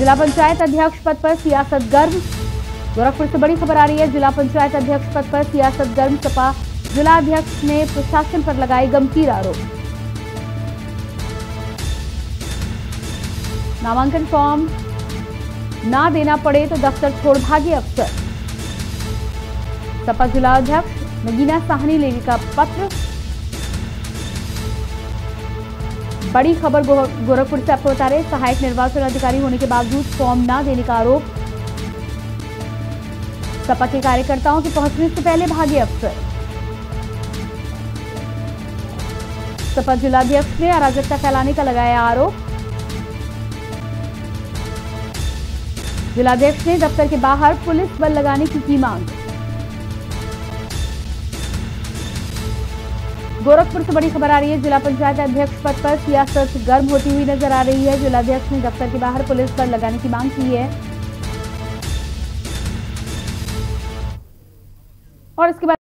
जिला पंचायत अध्यक्ष पद पर सियासत गर्म। गोरखपुर से बड़ी खबर आ रही है, जिला पंचायत अध्यक्ष पद पर सियासत गर्म, सपा जिला अध्यक्ष ने प्रशासन पर लगाए गंभीर आरोप। नामांकन फॉर्म ना देना पड़े तो दफ्तर छोड़ भागे अफसर। सपा जिला अध्यक्ष नगीना साहनी लेने का पत्र बड़ी खबर गोरखपुर से आपको बता रहे सहायक निर्वाचन अधिकारी होने के बावजूद फॉर्म ना देने का आरोप। सपा के कार्यकर्ताओं के पहुँचने से पहले भागे अफसर। सपा जिलाध्यक्ष ने अराजकता फैलाने का लगाया आरोप। जिलाध्यक्ष ने दफ्तर के बाहर पुलिस बल लगाने की की मांग। गोरखपुर से बड़ी खबर आ रही है। जिला पंचायत अध्यक्ष पद पर सियासत गर्म होती हुई नज़र आ रही है। जिलाध्यक्ष ने दफ्तर के बाहर पुलिस पर लगाने की मांग की है। और इसके बाद